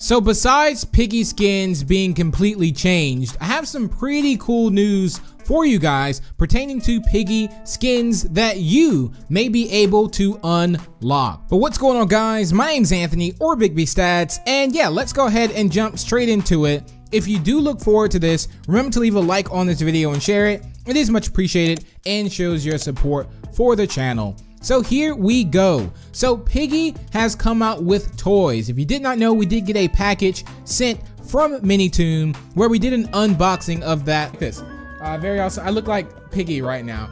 So besides Piggy skins being completely changed, I have some pretty cool news for you guys pertaining to Piggy skins that you may be able to unlock. But what's going on guys? My name's Anthony or Big B Stats and yeah, let's go ahead and jump straight into it. If you do look forward to this, remember to leave a like on this video and share it. It is much appreciated and shows your support for the channel. So here we go. So Piggy has come out with toys. If you did not know, we did get a package sent from Minitoon where we did an unboxing of that. This, uh, very awesome. I look like Piggy right now.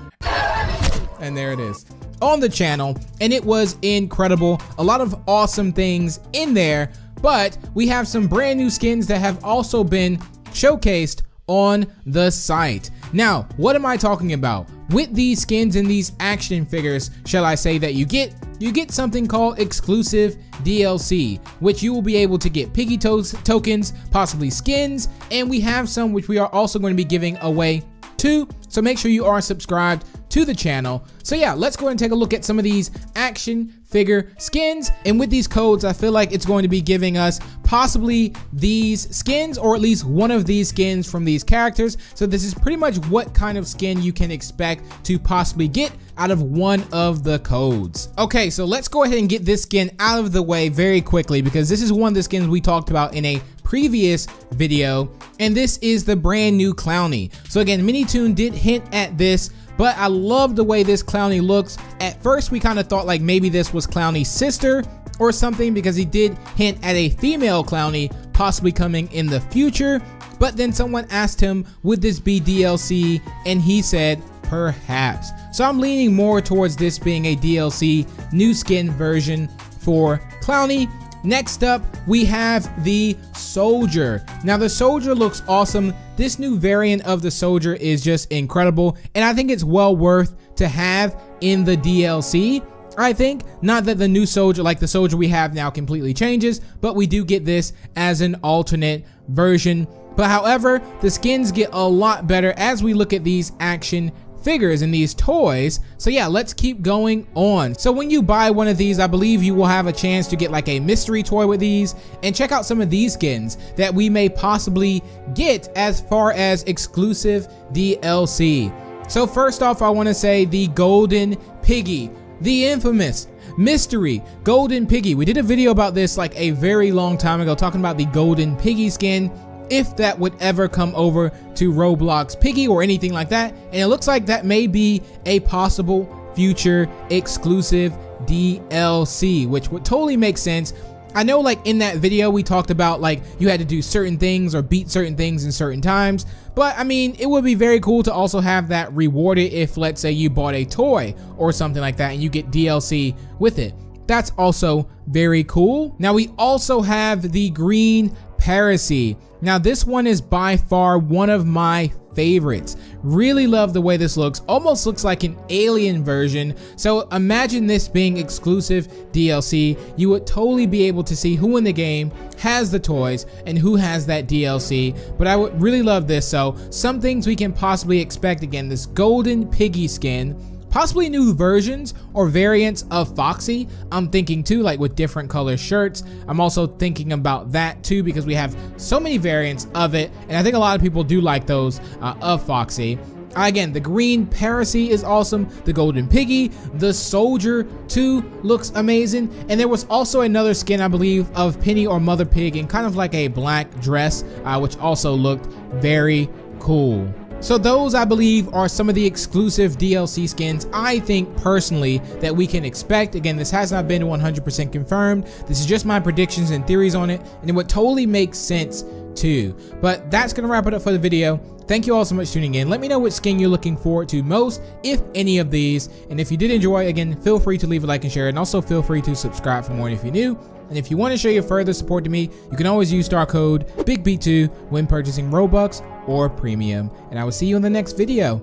And there it is on the channel and it was incredible. A lot of awesome things in there, but we have some brand new skins that have also been showcased on the site. Now, what am I talking about? With these skins and these action figures, shall I say that you get, you get something called exclusive DLC, which you will be able to get piggy to tokens, possibly skins, and we have some which we are also going to be giving away too. So make sure you are subscribed to the channel. So yeah, let's go ahead and take a look at some of these action figure skins. And with these codes, I feel like it's going to be giving us possibly these skins or at least one of these skins from these characters. So this is pretty much what kind of skin you can expect to possibly get out of one of the codes. Okay, so let's go ahead and get this skin out of the way very quickly because this is one of the skins we talked about in a previous video and this is the brand new Clowny. So again, Minitoon did hint at this but I love the way this Clowny looks. At first, we kind of thought like maybe this was Clowny's sister or something because he did hint at a female Clowny possibly coming in the future. But then someone asked him, would this be DLC? And he said, perhaps. So I'm leaning more towards this being a DLC new skin version for Clowny. Next up, we have the Soldier. Now the Soldier looks awesome. This new variant of the Soldier is just incredible and I think it's well worth to have in the DLC. I think not that the new soldier like the soldier we have now completely changes but we do get this as an alternate version but however the skins get a lot better as we look at these action figures and these toys. So yeah, let's keep going on. So when you buy one of these, I believe you will have a chance to get like a mystery toy with these and check out some of these skins that we may possibly get as far as exclusive DLC. So first off, I want to say the Golden Piggy, the infamous Mystery Golden Piggy. We did a video about this like a very long time ago talking about the Golden Piggy skin if that would ever come over to Roblox Piggy or anything like that. And it looks like that may be a possible future exclusive DLC, which would totally make sense. I know like in that video we talked about like you had to do certain things or beat certain things in certain times, but I mean it would be very cool to also have that rewarded if let's say you bought a toy or something like that and you get DLC with it. That's also very cool. Now we also have the green Parasee. Now this one is by far one of my favorites. Really love the way this looks. Almost looks like an alien version. So imagine this being exclusive DLC. You would totally be able to see who in the game has the toys and who has that DLC. But I would really love this. So some things we can possibly expect again. This golden piggy skin possibly new versions or variants of Foxy. I'm thinking too, like with different color shirts. I'm also thinking about that too because we have so many variants of it, and I think a lot of people do like those uh, of Foxy. Again, the green Parasee is awesome. The golden piggy, the soldier too looks amazing. And there was also another skin, I believe, of Penny or Mother Pig in kind of like a black dress, uh, which also looked very cool. So those I believe are some of the exclusive DLC skins I think personally that we can expect. Again, this has not been 100% confirmed. This is just my predictions and theories on it and it would totally make sense too. But that's going to wrap it up for the video. Thank you all so much for tuning in. Let me know which skin you're looking forward to most, if any of these. And if you did enjoy, again, feel free to leave a like and share. And also feel free to subscribe for more if you're new. And if you want to show your further support to me, you can always use star code BIGB2 when purchasing Robux or Premium. And I will see you in the next video.